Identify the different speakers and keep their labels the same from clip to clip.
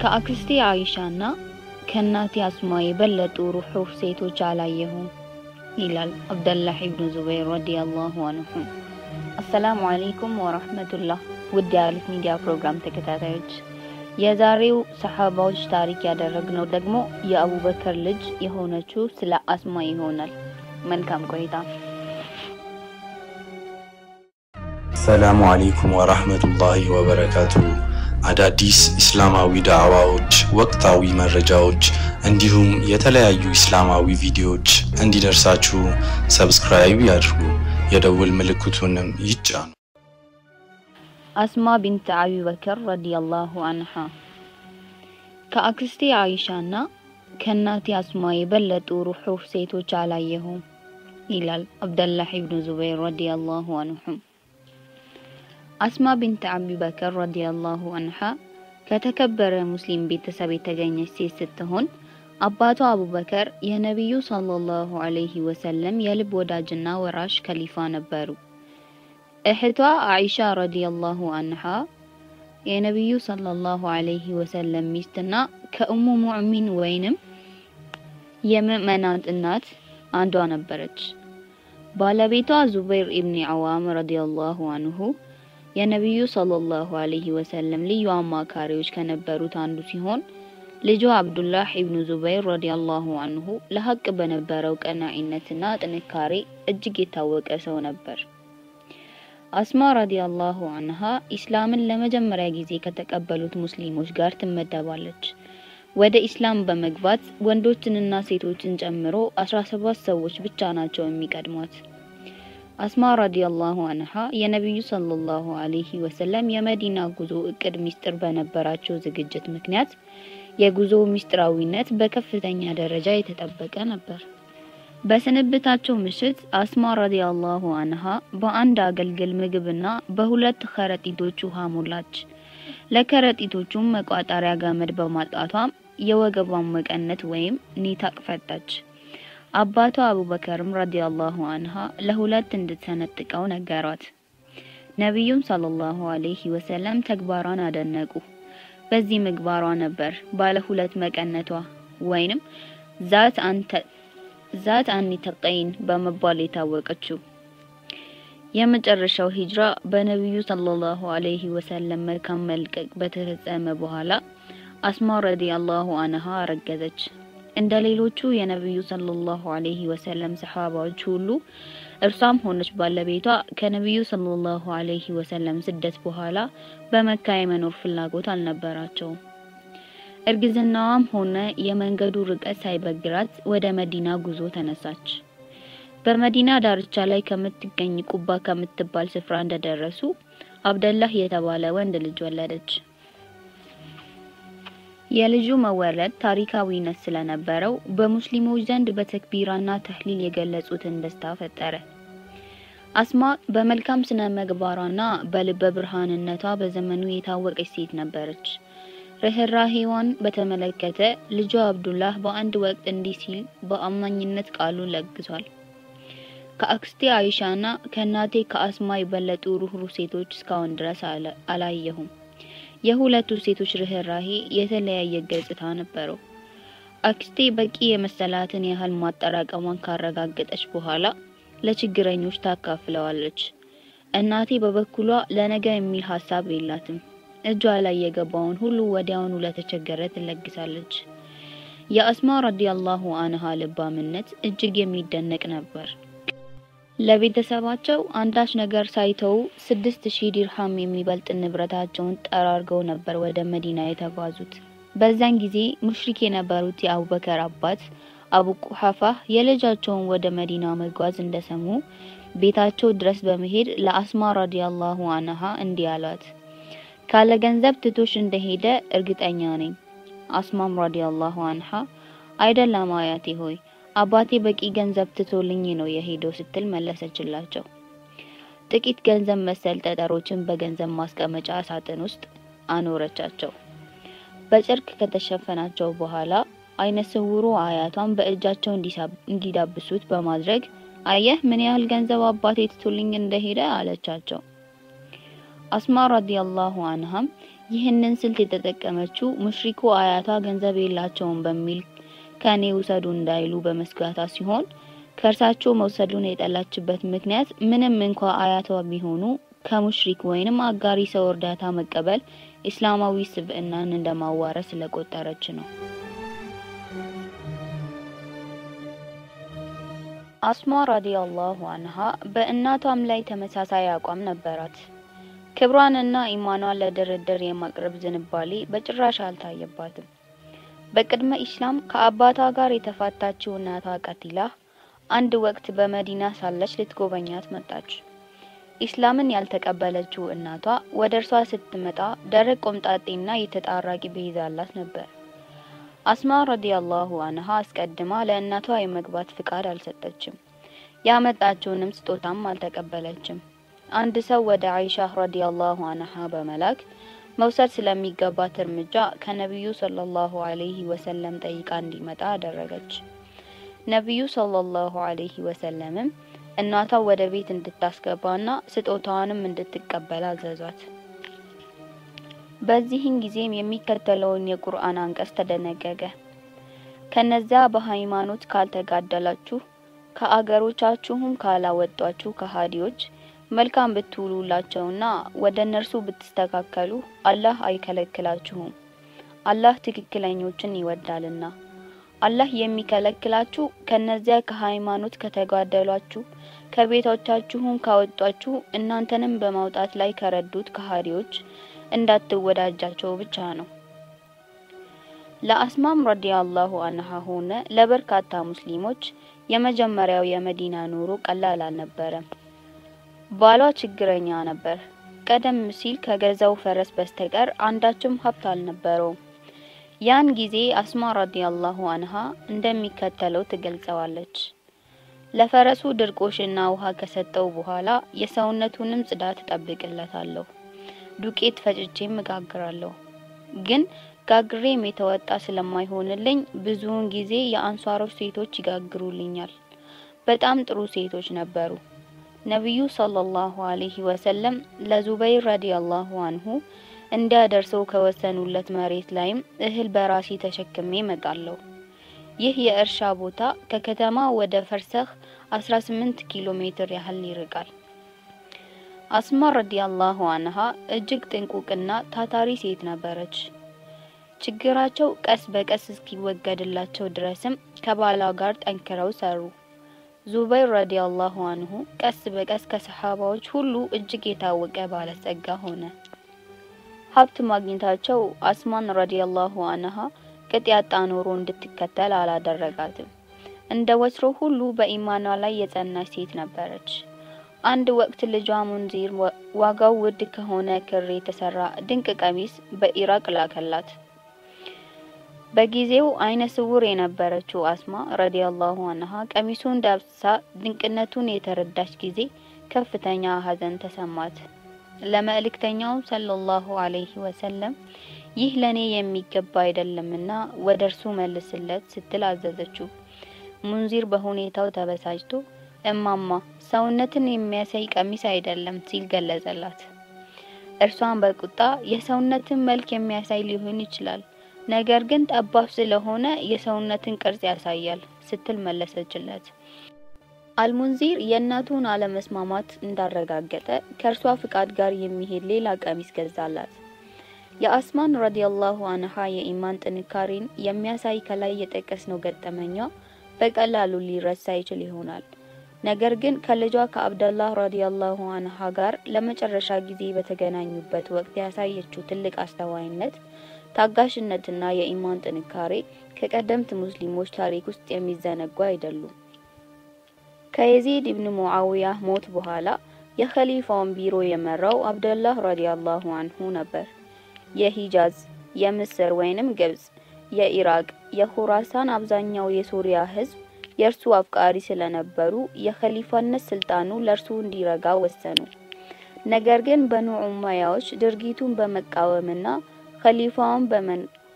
Speaker 1: ከአክስቴ አይሻና ከእናቴ አስማ የበለጡ ሩሑህ ሴቶች አላየሁም ይላል አብደላህ ኢብኑ ዙበይር ረዲየላሁ አንሁ። አሰላሙ አለይኩም ወረህመቱላህ። ውድ የአሊፍ ሚዲያ ፕሮግራም ተከታታዮች የዛሬው ሰሓባዎች ታሪክ ያደረግነው ደግሞ የአቡበከር ልጅ የሆነችው ስለ አስማ ይሆናል። መልካም ቆይታ።
Speaker 2: السلام عليكم ورحمة الله وبركاته። አዳዲስ ኢስላማዊ ዳዕዋዎች፣ ወቅታዊ መረጃዎች እንዲሁም የተለያዩ ኢስላማዊ ቪዲዮዎች እንዲደርሳችሁ subscribe ያድርጉ፣ የደውል ምልክቱንም ይጫኑ።
Speaker 1: አስማ ቢንት አቢበከር رضي الله عنها ከአክስቴ አይሻና ከእናቴ አስማ የበለጡ ሩህሩህ ሴቶች አላየሁም ይላል አብደላህ ኢብኑ ዙበይር رضي الله عنه። አስማ ቢንት አቢበከር رضي الله عنها ከተከበረ ሙስሊም ቤተሰብ የተገኘች ሴት ስትሆን አባቷ አቡበከር የነቢዩ صلى الله عليه وسلم የልብ ወዳጅና ወራሽ ከሊፋ ነበሩ። እህቷ አይሻ رضي الله عنها የነቢዩ صلى الله عليه وسلم ሚስትና ከ أم المؤمنين ወይንም የምእመናት እናት አንዷ ነበረች። ባለቤቷ ዙበይር ኢብኒ አዋም ረዲየላሁ አንሁ የነቢዩ ሰለላሁ ዐለይሂ ወሰለም ልዩ አማካሪዎች ከነበሩት አንዱ ሲሆን ልጇ አብዱላህ ኢብኑ ዙበይር ረዲየላሁ አንሁ ለሀቅ በነበረው ቀናኢነትና ጥንካሬ እጅግ የታወቀ ሰው ነበር። አስማ ረዲየላሁ አንሃ ኢስላምን ለመጀመሪያ ጊዜ ከተቀበሉት ሙስሊሞች ጋር ትመደባለች። ወደ ኢስላም በመግባት ወንዶችንና ሴቶችን ጨምሮ 17 ሰዎች ብቻ ናቸው የሚቀድሟት። አስማ ረዲየላሁ አንሃ የነቢዩ ሰለላሁ ዐለይሂ ወሰለም የመዲና ጉዞ እቅድ ሚስጥር በነበራቸው ዝግጅት ምክንያት የጉዞው ሚስጥራዊነት በከፍተኛ ደረጃ የተጠበቀ ነበር። በስንብታቸው ምሽት አስማ ረዲየላሁ አንሃ በአንድ አገልግል ምግብና በሁለት ከረጢቶች ውሃ ሞላች። ለከረጢቶቹም መቋጠሪያ ገመድ በማጣቷም የወገቧን መቀነት ወይም ኒታቅ ፈታች። አባቷ አቡበከርም ረዲየላሁ አንሃ ለሁለት እንድትሰነጥቀው ነገሯት። ነቢዩም ሰለላሁ ዐለይሂ ወሰለም ተግባሯን አደነቁ። በዚህ ምግባሯ ነበር ባለ ሁለት መቀነቷ ወይንም ዛት አንተ ዛት አኒተቀይን በመባል የታወቀችው። የመጨረሻው ሂጅራ በነቢዩ ሰለላሁ ዐለይሂ ወሰለም መልካም መልቀቅ በተፈጸመ በኋላ አስማ ረዲየላሁ አንሃ አረገዘች። እንደ ሌሎቹ የነቢዩ ሰለላሁ ዐለይሂ ወሰለም ሰሓባዎች ሁሉ እርሷም ሆነች ባለቤቷ ከነቢዩ ሰለላሁ ዐለይሂ ወሰለም ስደት በኋላ በመካ የመኖር ፍላጎት አልነበራቸውም። እርግዝናዋም ሆነ የመንገዱ ርቀት ሳይበግራት ወደ መዲና ጉዞ ተነሳች። በመዲና ዳርቻ ላይ ከምትገኝ ቁባ ከምትባል ስፍራ እንደደረሱ አብደላህ የተባለ ወንድ ልጅ ወለደች። የልጁ መወለድ ታሪካዊነት ስለነበረው በሙስሊሞች ዘንድ በተክቢራና ተህሊል የገለጹትን ደስታ ፈጠረ። አስማ በመልካም ስነ ምግባሯና በልበ ብርሃንነቷ በዘመኑ የታወቀች ሴት ነበረች። ርህራሄዋን በተመለከተ ልጇ አብዱላህ በአንድ ወቅት እንዲህ ሲል በአማኝነት ቃሉን ለግሷል። ከአክስቴ አይሻና ከእናቴ ከአስማ የበለጡ ሩህሩህ ሴቶች እስካሁን ድረስ አላየሁም። የሁለቱ ሴቶች ርህራሄ የተለያየ ገጽታ ነበረው። አክስቴ በቂ የመሰላትን ያህል ማጠራቀሟን ካረጋገጠች በኋላ ለችግረኞች ታካፍለዋለች። እናቴ በበኩሏ ለነገ የሚል ሀሳብ የላትም። እጇ ላይ የገባውን ሁሉ ወዲያውኑ ለተቸገረ ትለግሳለች። የአስማ ረዲየላሁ አንሃ ልባምነት እጅግ የሚደነቅ ነበር። ለቤተሰባቸው አንዳች ነገር ሳይተው ስድስት ሺህ ዲርሃም የሚበልጥ ንብረታቸውን ጠራርገው ነበር ወደ መዲና የተጓዙት። በዛን ጊዜ ሙሽሪክ የነበሩት የአቡበከር አባት አቡ ቁሐፋ የልጃቸውን ወደ መዲና መጓዝ እንደሰሙ ቤታቸው ድረስ በመሄድ ለአስማ ረዲየላሁ አንሃ እንዲህ አሏት። ካለ ገንዘብ ትቶሽ እንደሄደ እርግጠኛ ነኝ። አስማም ረዲየላሁ አንሃ አይደለም አያቴ ሆይ አባቴ በቂ ገንዘብ ትቶልኝ ነው የሄደው ስትል መለሰችላቸው። ጥቂት ገንዘብ መሰል ጠጠሮችን በገንዘብ ማስቀመጫ ሳጥን ውስጥ አኖረቻቸው። በጨርቅ ከተሸፈናቸው በኋላ አይነ ስውሩ አያቷን በእጃቸው እንዲዳብሱት በማድረግ አየህ ምን ያህል ገንዘብ አባቴ ትቶልኝ እንደሄደ አለቻቸው። አስማ ረዲየላሁ አንሃም ይህንን ስልት የተጠቀመችው ሙሽሪኩ አያቷ ገንዘብ የላቸውም በሚል ከኔ ውሰዱ እንዳይሉ በመስጋቷ ሲሆን ከእርሳቸው መውሰዱን የጠላችበት ምክንያት ምንም እንኳ አያቷ ቢሆኑ ከሙሽሪክ ወይንም አጋሪ ሰው እርዳታ መቀበል ኢስላማዊ ስብዕናን እንደማዋረስ ስለቆጠረች ነው። አስማ ረዲየላሁ አንሃ በእናቷም ላይ ተመሳሳይ አቋም ነበራት። ክብሯንና ኢማኗን ለድርድር የማቅረብ ዝንባሌ በጭራሽ አልታየባትም። በቅድመ ኢስላም ከአባቷ ጋር የተፋታችው እናቷ ቀቲላ አንድ ወቅት በመዲና ሳለች ልትጎበኛት መጣች። ኢስላምን ያልተቀበለችው እናቷ ወደ እርሷ ስትመጣ ደረቅ ቆምጣጤና የተጣራ ቂቤ ይዛላት ነበር። አስማ ረዲየላሁ አንሃ አስቀድማ ለእናቷ የመግባት ፍቃድ አልሰጠችም። ያመጣችውንም ስጦታም አልተቀበለችም። አንድ ሰው ወደ አይሻ ረዲየላሁ አንሃ በመላክ መውሰድ ስለሚገባት እርምጃ ከነቢዩ ሰለላሁ ዐለይሂ ወሰለም ጠይቃ እንዲመጣ አደረገች። ነቢዩ ሰለላሁ ዐለይሂ ወሰለምም እናቷ ወደ ቤት እንድታስገባና ስጦታዋንም እንድትቀበል አዘዟት። በዚህን ጊዜም የሚከተለውን የቁርአን አንቀጽ ተደነገገ። ከነዚያ በሃይማኖት ካልተጋደላችሁ ከአገሮቻችሁም ካላወጧችሁ ከሃዲዎች መልካም ብትውሉላቸውና ወደ እነርሱ ብትስተካከሉ አላህ አይከለክላችሁም። አላህ ትክክለኞችን ይወዳልና። አላህ የሚከለክላችሁ ከነዚያ ከሃይማኖት ከተጋደሏችሁ ከቤቶቻችሁም ካወጧችሁ እናንተንም በማውጣት ላይ ከረዱት ከሃዲዎች እንዳትወዳጃቸው ብቻ ነው። ለአስማም ረዲየላሁ አንሃ ሆነ ለበርካታ ሙስሊሞች የመጀመሪያው የመዲና ኑሮ ቀላል አልነበረም። ባሏ ችግረኛ ነበር። ቀደም ሲል ከገዛው ፈረስ በስተቀር አንዳችም ሀብት አልነበረውም። ያን ጊዜ አስማ ረዲየላሁ አንሃ እንደሚከተለው ትገልጸዋለች። ለፈረሱ ድርቆሽና ውሃ ከሰጠው በኋላ የሰውነቱንም ጽዳት እጠብቅለታለሁ። ዱቄት ፈጭቼም እጋግራለሁ። ግን ጋግሬም የተወጣ ስለማይሆንልኝ ብዙውን ጊዜ የአንሷሮች ሴቶች ይጋግሩልኛል። በጣም ጥሩ ሴቶች ነበሩ። ነቢዩ ሰለላሁ ዐለይሂ ወሰለም ለዙበይር ረዲየላሁ አንሁ እንዲያደርሰው ከወሰኑለት መሬት ላይም እህል በራሴ ተሸክሜ እመጣለሁ። ይህ የእርሻ ቦታ ከከተማ ወደ ፈርሰህ 18 ኪሎ ሜትር ያህል ይርቃል። አስማ ረዲየላሁ አንሃ እጅግ ጥንቁቅና ታታሪ ሴት ነበረች። ችግራቸው ቀስ በቀስ እስኪወገድላቸው ድረስም ከባሏ ጋር ጠንክረው ሰሩ። ዙበይር ረዲየላሁ አንሁ ቀስ በቀስ ከሰሃባዎች ሁሉ እጅግ የታወቀ ባለጸጋ ሆነ። ሀብት ማግኘታቸው አስማን ረዲየላሁ አንሃ ቅጥ ያጣ ኑሮ እንድትከተል አላደረጋትም። እንደ ወትሮ ሁሉ በኢማኗ ላይ የጸናች ሴት ነበረች። አንድ ወቅት ልጇ ሙንዚር ዋጋው ውድ ከሆነ ክር የተሰራ ድንቅ ቀሚስ በኢራቅ ላከላት። በጊዜው አይነ ስውር የነበረችው አስማ ረዲየላሁ አንሃ ቀሚሱን ዳብሳ ድንቅነቱን የተረዳች ጊዜ ከፍተኛ ሐዘን ተሰማት። ለመልእክተኛው ሰለላሁ ዐለይሂ ወሰለም ይህ ለኔ የሚገባ አይደለምና ወደ እርሱ መልስለት ስትል አዘዘችው። ሙንዚር በሁኔታው ተበሳጭቶ እማማ ሰውነትን የሚያሳይ ቀሚስ አይደለም ሲል ገለጸላት። እርሷን በቁጣ የሰውነትን መልክ የሚያሳይ ሊሆን ይችላል፣ ነገር ግን ጠባብ ስለሆነ የሰውነትን ቅርጽ ያሳያል ስትል መለሰችለት። አልሙንዚር የእናቱን አለመስማማት እንዳረጋገጠ ከእርሷ ፍቃድ ጋር የሚሄድ ሌላ ቀሚስ ገዛላት። የአስማን ረዲየላሁ አንሃ የኢማን ጥንካሬን የሚያሳይ ከላይ የጠቀስነው ገጠመኛ በቀላሉ ሊረሳ ይችል ይሆናል። ነገር ግን ከልጇ ከአብደላህ ረዲየላሁ አንሃ ጋር ለመጨረሻ ጊዜ በተገናኙበት ወቅት ያሳየችው ትልቅ አስተዋይነት፣ ታጋሽነትና የኢማን ጥንካሬ ከቀደምት ሙስሊሞች ታሪክ ውስጥ የሚዘነጉ አይደሉም። ከየዚድ ኢብኑ ሙዓዊያ ሞት በኋላ የኸሊፋውን ቢሮ የመራው አብደላህ ረዲየላሁ አንሁ ነበር። የሂጃዝ፣ የምስር ወይንም ግብጽ፣ የኢራቅ፣ የኹራሳን አብዛኛው የሶሪያ ህዝብ የእርሱ አፍቃሪ ስለነበሩ የኸሊፋነት ስልጣኑ ለእርሱ እንዲረጋ ወሰኑ። ነገር ግን በኑ ኡመያዎች ድርጊቱን በመቃወምና ኸሊፋውን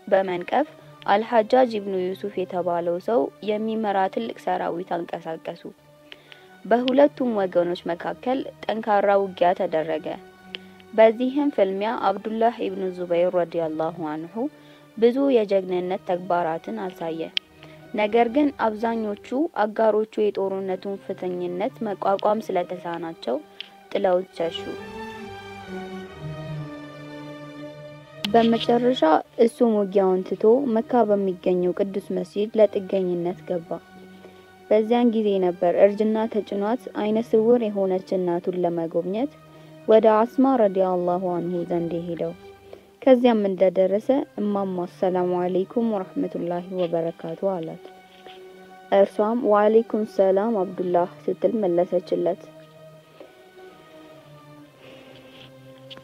Speaker 1: በመንቀፍ አልሐጃጅ ኢብኑ ዩሱፍ የተባለው ሰው የሚመራ ትልቅ ሰራዊት አንቀሳቀሱ። በሁለቱም ወገኖች መካከል ጠንካራ ውጊያ ተደረገ። በዚህም ፍልሚያ አብዱላህ ኢብኑ ዙበይር ረዲየላሁ አንሁ ብዙ የጀግንነት ተግባራትን አሳየ። ነገር ግን አብዛኞቹ አጋሮቹ የጦርነቱን ፍትኝነት መቋቋም ስለተሳናቸው ጥለውት ሸሹ። በመጨረሻ እሱም ውጊያውን ትቶ መካ በሚገኘው ቅዱስ መስጂድ ለጥገኝነት ገባ። በዚያን ጊዜ ነበር እርጅና ተጭኗት አይነ ስውር የሆነች እናቱን ለመጎብኘት ወደ አስማ ረዲየላሁ አንሁ ዘንድ ሄደው። ከዚያም እንደደረሰ እማማ አሰላሙ አለይኩም ወራህመቱላሂ ወበረካቱ አላት። እርሷም ወአለይኩም ሰላም አብዱላህ ስትል መለሰችለት።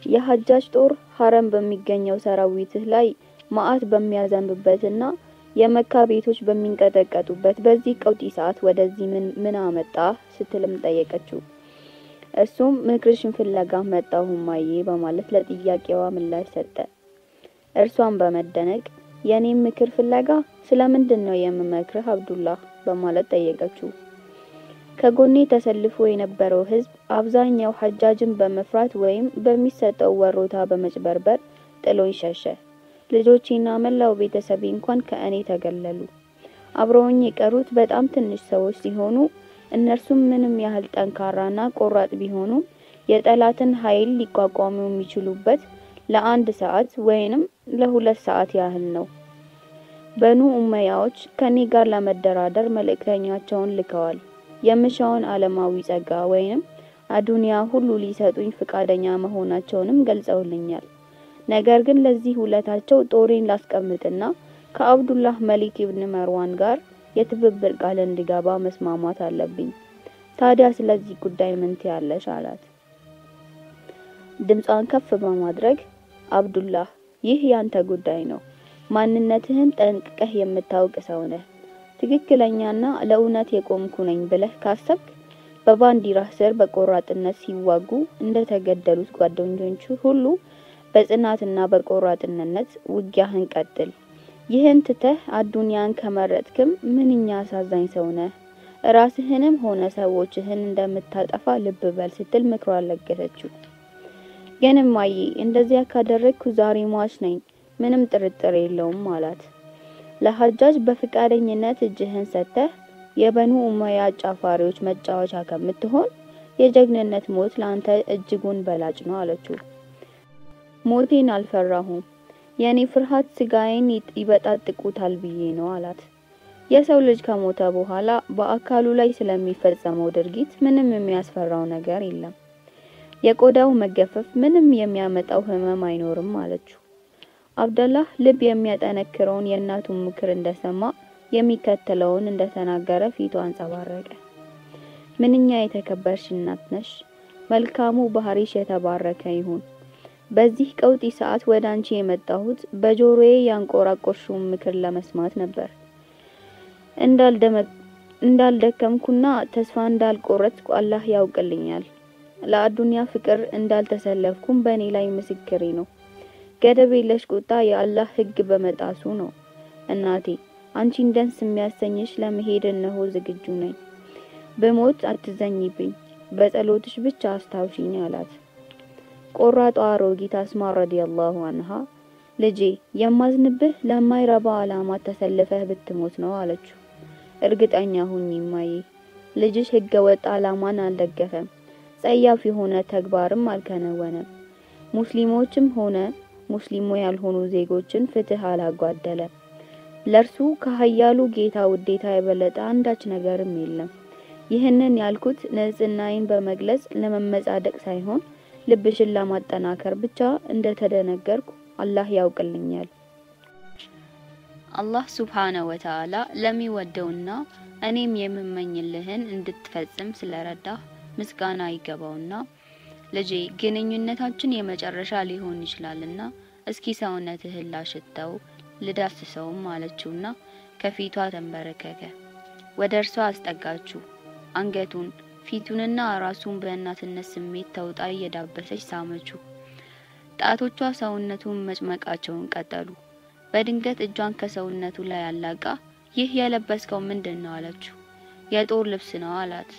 Speaker 1: የሐጃጅ ጦር ሐረም በሚገኘው ሰራዊትህ ላይ መዓት በሚያዘንብበትና የመካ ቤቶች በሚንቀጠቀጡበት በዚህ ቀውጢ ሰዓት ወደዚህ ምን ምን አመጣ ስትልም ጠየቀችው። እሱም ምክርሽን ፍለጋ መጣሁ እማዬ በማለት ለጥያቄዋ ምላሽ ሰጠ። እርሷን በመደነቅ የኔም ምክር ፍለጋ ስለምንድን ነው የምመክርህ አብዱላህ በማለት ጠየቀችው። ከጎኔ ተሰልፎ የነበረው ህዝብ አብዛኛው ሐጃጅን በመፍራት ወይም በሚሰጠው ወሮታ በመጭበርበር ጥሎኝ ሸሸ። ልጆቼና መላው ቤተሰቤ እንኳን ከእኔ ተገለሉ። አብረውኝ የቀሩት በጣም ትንሽ ሰዎች ሲሆኑ እነርሱም ምንም ያህል ጠንካራና ቆራጥ ቢሆኑም የጠላትን ኃይል ሊቋቋሙ የሚችሉበት ለአንድ ሰዓት ወይንም ለሁለት ሰዓት ያህል ነው። በኑ ኡመያዎች ከኔ ጋር ለመደራደር መልእክተኛቸውን ልከዋል። የምሻውን ዓለማዊ ጸጋ ወይንም አዱንያ ሁሉ ሊሰጡኝ ፍቃደኛ መሆናቸውንም ገልጸውልኛል። ነገር ግን ለዚህ ውለታቸው ጦሬን ላስቀምጥና ከአብዱላህ መሊክ ኢብን መርዋን ጋር የትብብር ቃል እንዲገባ መስማማት አለብኝ። ታዲያ ስለዚህ ጉዳይ ምን ትያለሽ? አላት። ድምጿን ከፍ በማድረግ አብዱላህ፣ ይህ ያንተ ጉዳይ ነው። ማንነትህን ጠንቅቀህ የምታውቅ ሰው ነህ። ትክክለኛና ለእውነት የቆምኩ ነኝ ብለህ ካሰብክ በባንዲራህ ስር በቆራጥነት ሲዋጉ እንደተገደሉት ጓደኞቹ ሁሉ በጽናትና በቆራጥነት ውጊያህን ቀጥል። ይህን ትተህ አዱንያን ከመረጥክም ምንኛ አሳዛኝ ሰው ነህ። ራስህንም ሆነ ሰዎችህን እንደምታጠፋ ልብ በል ስትል ምክሯን ለገሰችው። ግን እማዬ እንደዚያ ካደረግኩ ዛሬ ሟች ነኝ፣ ምንም ጥርጥር የለውም አላት። ለሐጃጅ በፍቃደኝነት እጅህን ሰጥተህ የበኑ ኡመያ አጫፋሪዎች መጫወቻ ከምትሆን የጀግንነት ሞት ለአንተ እጅጉን በላጭ ነው አለችው። ሞቴን አልፈራሁም፣ የኔ ፍርሃት ስጋዬን ይበጣጥቁታል ብዬ ነው አላት። የሰው ልጅ ከሞተ በኋላ በአካሉ ላይ ስለሚፈጸመው ድርጊት ምንም የሚያስፈራው ነገር የለም። የቆዳው መገፈፍ ምንም የሚያመጣው ህመም አይኖርም አለችው። አብደላህ ልብ የሚያጠነክረውን የእናቱን ምክር እንደሰማ የሚከተለውን እንደተናገረ ፊቱ አንጸባረቀ። ምንኛ የተከበርሽ እናት ነሽ። መልካሙ ባህሪሽ የተባረከ ይሁን። በዚህ ቀውጢ ሰዓት ወደ አንቺ የመጣሁት በጆሮዬ ያንቆራቆርሽውን ምክር ለመስማት ነበር። እንዳልደከምኩና ተስፋ እንዳልቆረጥኩ አላህ ያውቅልኛል። ለአዱንያ ፍቅር እንዳልተሰለፍኩም በእኔ ላይ ምስክሬ ነው። ገደብ የለሽ ቁጣ የአላህ ሕግ በመጣሱ ነው። እናቴ አንቺን ደስ የሚያሰኝሽ ለመሄድ እነሆ ዝግጁ ነኝ። በሞት አትዘኝብኝ፣ በጸሎትሽ ብቻ አስታውሽኝ አላት። ቆራጧ አሮጊት አስማ ረዲየላሁ አንሃ ልጄ የማዝንብህ ለማይረባ ዓላማ ተሰልፈህ ብትሞት ነው አለችው። እርግጠኛ ሁኚ እማዬ፣ ልጅሽ ህገ ወጥ ዓላማን አልደገፈም፣ ጸያፍ የሆነ ተግባርም አልከነወነም። ሙስሊሞችም ሆነ ሙስሊሙ ያልሆኑ ዜጎችን ፍትህ አላጓደለም። ለርሱ ከሀያሉ ጌታ ውዴታ የበለጠ አንዳች ነገርም የለም። ይህንን ያልኩት ንጽህናዬን በመግለጽ ለመመጻደቅ ሳይሆን ልብሽን ለማጠናከር ብቻ እንደተደነገርኩ አላህ ያውቅልኛል። አላህ ሱብሓነ ወተዓላ ለሚወደውና እኔም የምመኝልህን እንድትፈጽም ስለረዳህ ምስጋና ይገባውና ልጄ ግንኙነታችን የመጨረሻ ሊሆን ይችላልና እስኪ ሰውነትህን ላሽተው ልዳስሰውም አለችውና ከፊቷ ተንበረከከ። ወደ እርሷ አስጠጋችው። አንገቱን ፊቱንና ራሱን በእናትነት ስሜት ተውጣ እየዳበሰች ሳመችው። ጣቶቿ ሰውነቱን መጭመቃቸውን ቀጠሉ። በድንገት እጇን ከሰውነቱ ላይ አላቃ ይህ የለበስከው ምንድን ነው አለችው። የጦር ልብስ ነው አላት።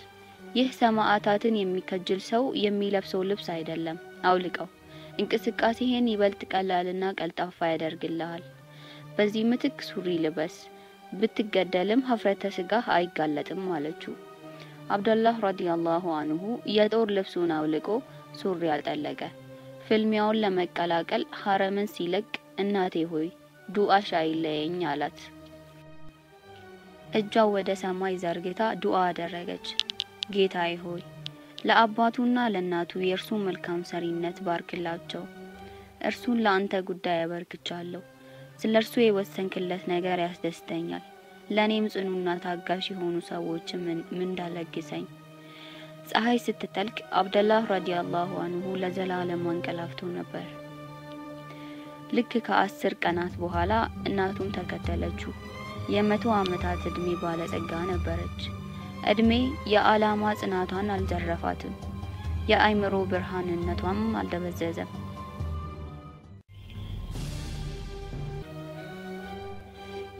Speaker 1: ይህ ሰማዕታትን የሚከጅል ሰው የሚለብሰው ልብስ አይደለም፣ አውልቀው። እንቅስቃሴህን ይበልጥ ቀላልና ቀልጣፋ ያደርግልሃል። በዚህ ምትክ ሱሪ ልበስ፣ ብትገደልም ሀፍረተ ስጋህ አይጋለጥም አለችው። አብደላህ ረዲየላሁ አንሁ የጦር ልብሱን አውልቆ ሱሪ አጠለቀ። ፍልሚያውን ለመቀላቀል ሀረምን ሲለቅ እናቴ ሆይ ዱአሽ አይለየኝ አላት። እጇን ወደ ሰማይ ዘርግታ ዱአ አደረገች። ጌታዬ ሆይ ለአባቱና ለእናቱ የእርሱ መልካም ሰሪነት ባርክላቸው። እርሱን ለአንተ ጉዳይ ያበርክቻለሁ። ስለ እርሱ የወሰንክለት ነገር ያስደስተኛል። ለእኔም ጽኑና ታጋሽ የሆኑ ሰዎችን ምንዳለግሰኝ። ፀሐይ ስትጠልቅ አብደላህ ረዲየላሁ አንሁ ለዘላለም አንቀላፍቶ ነበር። ልክ ከአስር ቀናት በኋላ እናቱም ተከተለችው። የመቶ ዓመታት እድሜ ባለጸጋ ነበረች። እድሜ የዓላማ ጽናቷን አልዘረፋትም፣ የአይምሮ ብርሃንነቷም አልደበዘዘም።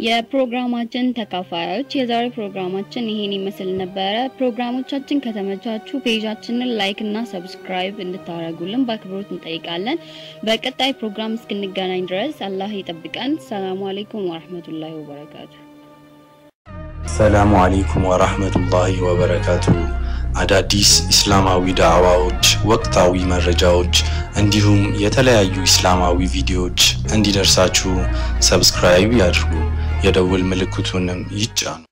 Speaker 1: የፕሮግራማችን ተካፋዮች የዛሬ ፕሮግራማችን ይሄን ይመስል ነበረ። ፕሮግራሞቻችን ከተመቻቹ page ኣችንን like እና subscribe እንድታደርጉልን በአክብሮት እንጠይቃለን። በቀጣይ ፕሮግራም እስክንገናኝ ድረስ አላህ ይጠብቀን። السلام عليكم ورحمة الله
Speaker 2: وبركاته። السلام عليكم ورحمة الله وبركاته። አዳዲስ እስላማዊ ዳዕዋዎች፣ ወቅታዊ መረጃዎች እንዲሁም የተለያዩ እስላማዊ ቪዲዮዎች እንዲደርሳችሁ subscribe ያድርጉ፣ የደውል ምልክቱንም ይጫኑ።